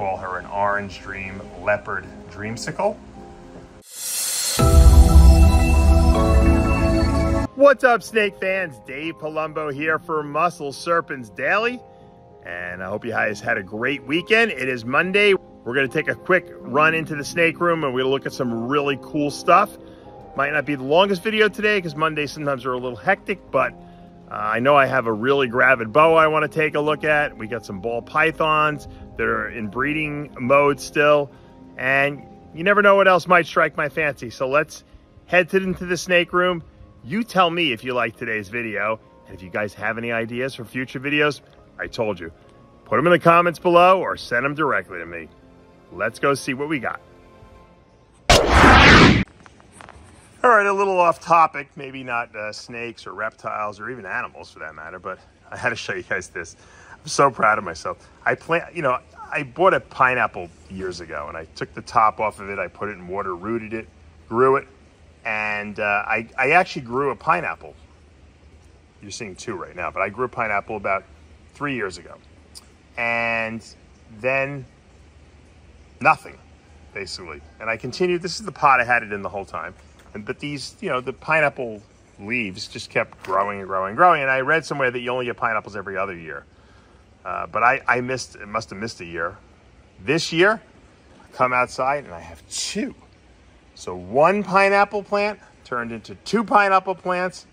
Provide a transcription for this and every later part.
call her an orange dream leopard dreamsicle. What's up, snake fans? Dave Palumbo here for Muscle Serpents Daily. And I hope you guys had a great weekend. It is Monday. We're going to take a quick run into the snake room and we're going to look at some really cool stuff. Might not be the longest video today because Mondays sometimes are a little hectic, but uh, I know I have a really gravid boa I want to take a look at. We got some ball pythons that are in breeding mode still. And you never know what else might strike my fancy. So let's head to, into the snake room you tell me if you like today's video, and if you guys have any ideas for future videos, I told you, put them in the comments below or send them directly to me. Let's go see what we got. All right, a little off topic, maybe not uh, snakes or reptiles or even animals for that matter, but I had to show you guys this. I'm so proud of myself. I plant, you know, I bought a pineapple years ago and I took the top off of it, I put it in water, rooted it, grew it, and uh, I, I actually grew a pineapple. You're seeing two right now, but I grew a pineapple about three years ago. And then nothing, basically. And I continued, this is the pot I had it in the whole time. And, but these, you know, the pineapple leaves just kept growing and growing and growing. And I read somewhere that you only get pineapples every other year. Uh, but I, I missed, it must have missed a year. This year, I come outside and I have two. So one pineapple plant turned into two pineapple plants.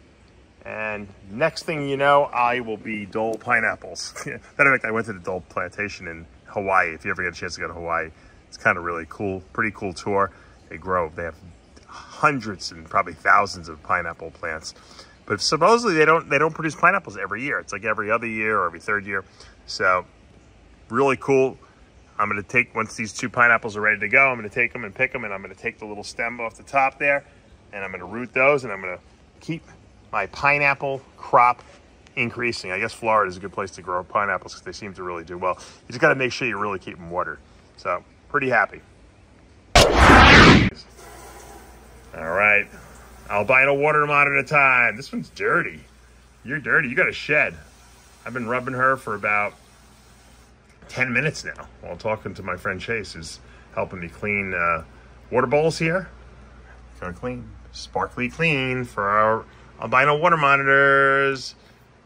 And next thing you know, I will be Dole pineapples. Matter of fact, I went to the Dole plantation in Hawaii. If you ever get a chance to go to Hawaii, it's kind of really cool, pretty cool tour. They grow, they have hundreds and probably thousands of pineapple plants. But supposedly they don't they don't produce pineapples every year. It's like every other year or every third year. So really cool. I'm going to take, once these two pineapples are ready to go, I'm going to take them and pick them, and I'm going to take the little stem off the top there, and I'm going to root those, and I'm going to keep my pineapple crop increasing. I guess Florida is a good place to grow pineapples because they seem to really do well. You just got to make sure you really keep them watered. So, pretty happy. All right. Albino out at a time. This one's dirty. You're dirty. You got a shed. I've been rubbing her for about 10 minutes now while talking to my friend Chase, who's helping me clean uh, water bowls here. Gonna clean, sparkly clean for our albino water monitors.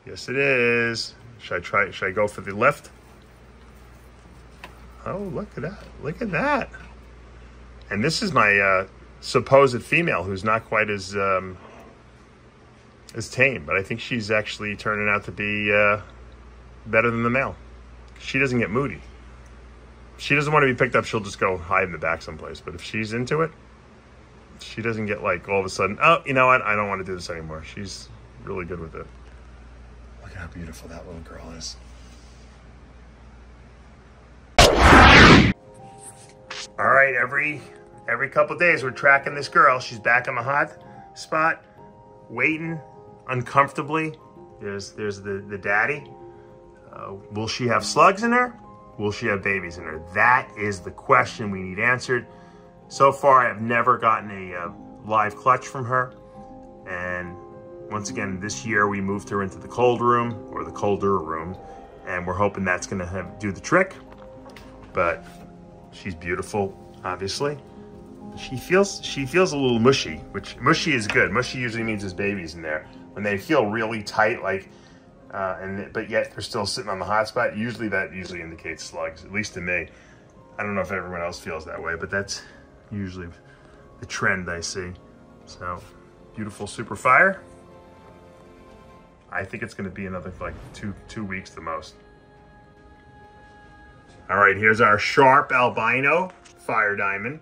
Yes, it is. Should I try, should I go for the lift? Oh, look at that. Look at that. And this is my uh, supposed female who's not quite as um, as tame, but I think she's actually turning out to be uh, better than the male she doesn't get moody. If she doesn't want to be picked up, she'll just go hide in the back someplace. But if she's into it, she doesn't get like all of a sudden, oh, you know what? I don't want to do this anymore. She's really good with it. Look at how beautiful that little girl is. All right, every every couple days we're tracking this girl. She's back in the hot spot, waiting uncomfortably. There's there's the the daddy. Uh, will she have slugs in her? Will she have babies in her? That is the question we need answered. So far, I've never gotten a uh, live clutch from her. And once again, this year we moved her into the cold room or the colder room. And we're hoping that's going to do the trick. But she's beautiful, obviously. She feels she feels a little mushy, which mushy is good. Mushy usually means there's babies in there. When they feel really tight, like uh, and but yet they're still sitting on the hot spot. Usually that usually indicates slugs, at least to me. I don't know if everyone else feels that way, but that's usually the trend I see. So beautiful super fire. I think it's going to be another like two two weeks the most. All right, here's our sharp albino fire diamond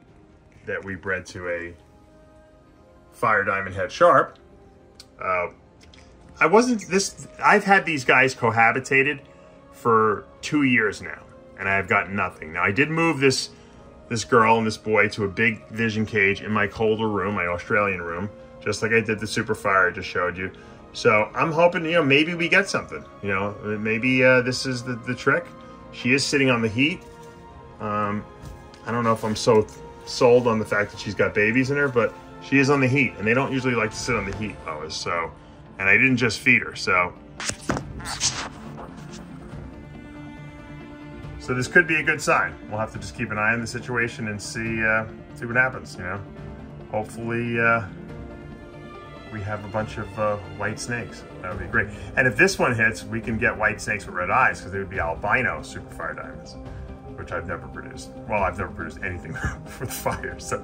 that we bred to a fire diamond het sharp. Uh, I wasn't this, I've had these guys cohabitated for two years now, and I have gotten nothing. Now, I did move this this girl and this boy to a big vision cage in my colder room, my Australian room, just like I did the Super Fire I just showed you. So I'm hoping, you know, maybe we get something. You know, maybe uh, this is the, the trick. She is sitting on the heat. Um, I don't know if I'm so sold on the fact that she's got babies in her, but she is on the heat, and they don't usually like to sit on the heat, always. So and I didn't just feed her, so. So this could be a good sign. We'll have to just keep an eye on the situation and see uh, see what happens, you know. Hopefully uh, we have a bunch of uh, white snakes. That would be great. And if this one hits, we can get white snakes with red eyes because they would be albino super fire diamonds, which I've never produced. Well, I've never produced anything for the fire, so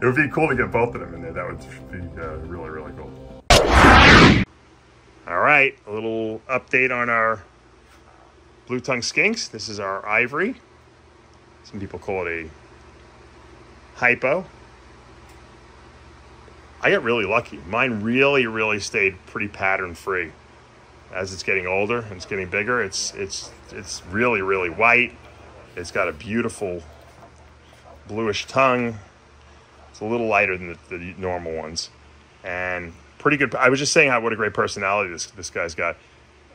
it would be cool to get both of them in there. That would be uh, really, really cool. All right, a little update on our blue tongue skinks. This is our ivory. Some people call it a hypo. I got really lucky. Mine really, really stayed pretty pattern free. As it's getting older and it's getting bigger, it's it's it's really, really white. It's got a beautiful bluish tongue. It's a little lighter than the, the normal ones, and pretty good. I was just saying how what a great personality this this guy's got.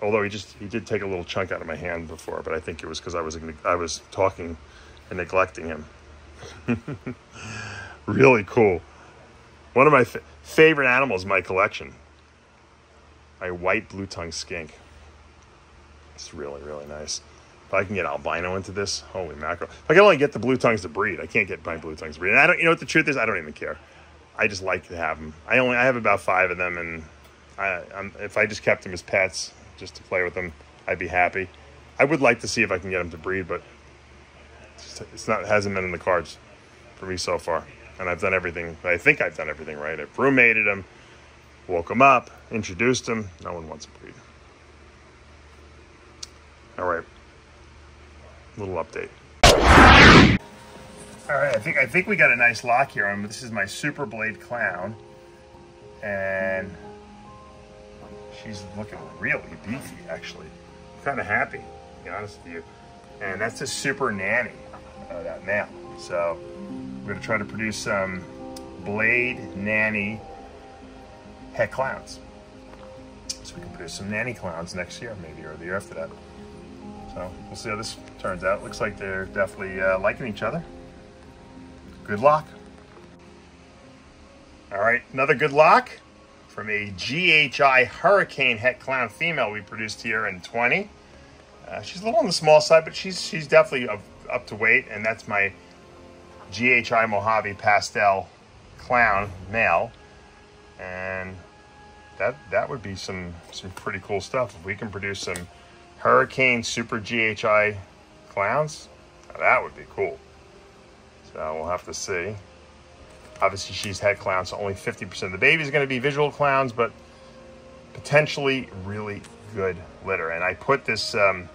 Although he just he did take a little chunk out of my hand before, but I think it was because I was I was talking and neglecting him. really cool. One of my favorite animals in my collection. My white blue tongue skink. It's really, really nice. If I can get albino into this, holy mackerel. If I can only get the blue tongues to breed, I can't get my blue tongues to breed. And I don't, you know what the truth is? I don't even care. I just like to have them. I only, I have about five of them, and I, I'm, if I just kept them as pets, just to play with them, I'd be happy. I would like to see if I can get them to breed, but it's not, it hasn't been in the cards for me so far and I've done everything. I think I've done everything right. I've roommated him, woke them up, introduced them. No one wants to breed. All right, little update. All right, I think I think we got a nice lock here. on. This is my Super Blade Clown, and she's looking really beefy. Actually, I'm kind of happy, to be honest with you. And that's a Super Nanny, uh, that male. So we're to try to produce some Blade Nanny het clowns. So we can produce some nanny clowns next year, maybe, or the year after that. So we'll see how this turns out. Looks like they're definitely uh, liking each other. Good luck. All right, another good luck from a GHI Hurricane Het Clown female we produced here in 20. Uh, she's a little on the small side, but she's she's definitely up, up to weight, and that's my GHI Mojave Pastel Clown male. And that that would be some some pretty cool stuff. If we can produce some Hurricane Super GHI clowns, that would be cool. So we'll have to see. Obviously, she's had clowns, so only 50% of the baby is going to be visual clowns, but potentially really good litter. And I put this um,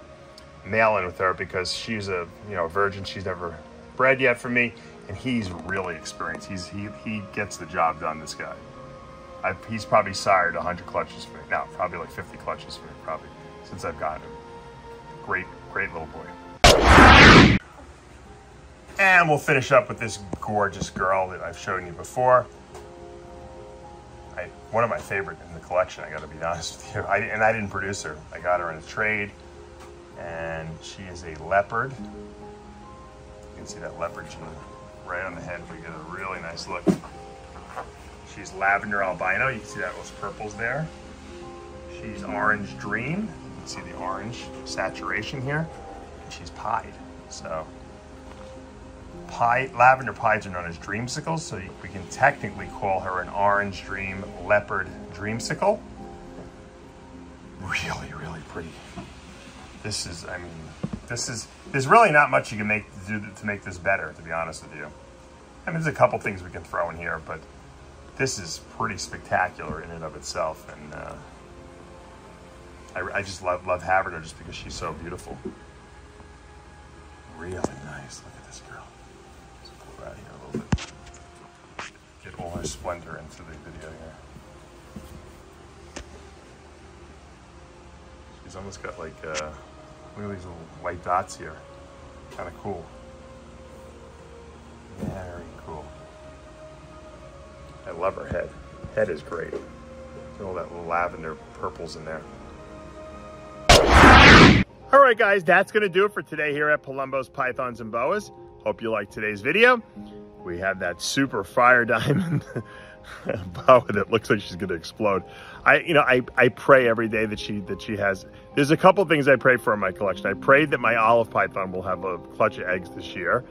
male in with her because she's a you know virgin. She's never bred yet for me and he's really experienced. He's he he gets the job done. This guy, I've, he's probably sired 100 clutches for me. now, probably like 50 clutches for me, probably since I've gotten him. Great, great little boy. And we'll finish up with this gorgeous girl that I've shown you before. I, one of my favorite in the collection, I gotta be honest with you. I, and I didn't produce her. I got her in a trade. And she is a leopard. You can see that leopard gene right on the head. We get a really nice look. She's lavender albino. You can see that those purples there. She's orange dream. See the orange saturation here. And she's pied. So pie, lavender pies are known as dreamsicles, so we can technically call her an orange dream leopard dreamsicle. Really, really pretty. This is, I mean, this is, there's really not much you can make to, do, to make this better, to be honest with you. I mean, there's a couple things we can throw in here, but this is pretty spectacular in and of itself. And uh, I, I, just love, love having her just because she's so beautiful. Really nice. Look at this girl. Let's pull her out here a little bit. Get all her splendor into the video here. She's almost got like, uh, look at these little white dots here. Kind of cool. Very cool. I love her head. Head is great. All that little lavender purples in there. All right, guys, that's going to do it for today here at Palumbo's Pythons and Boas. Hope you liked today's video. We have that super fire diamond boa that looks like she's going to explode. I, you know, I, I pray every day that she that she has. There's a couple things I pray for in my collection. I pray that my olive python will have a clutch of eggs this year.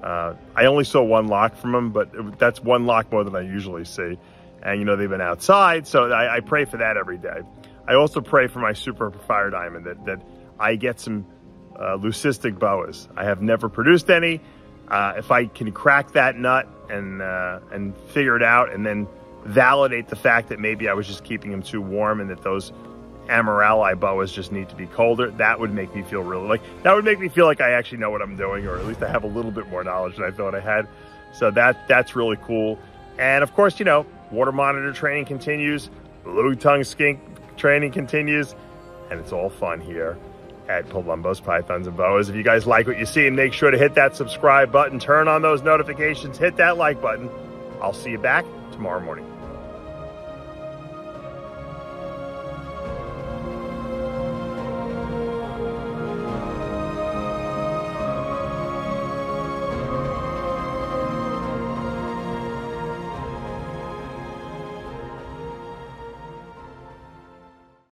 Uh, I only saw one lock from them, but it, that's one lock more than I usually see. And you know they've been outside, so I, I pray for that every day. I also pray for my super fire diamond that that I get some uh, leucistic boas. I have never produced any. Uh, if I can crack that nut and uh, and figure it out, and then validate the fact that maybe I was just keeping them too warm, and that those Amarali boas just need to be colder, that would make me feel really like that would make me feel like I actually know what I'm doing, or at least I have a little bit more knowledge than I thought I had. So that that's really cool. And of course, you know, water monitor training continues, blue tongue skink training continues, and it's all fun here at Palumbo's Pythons and Boas. If you guys like what you see, make sure to hit that subscribe button, turn on those notifications, hit that like button. I'll see you back tomorrow morning.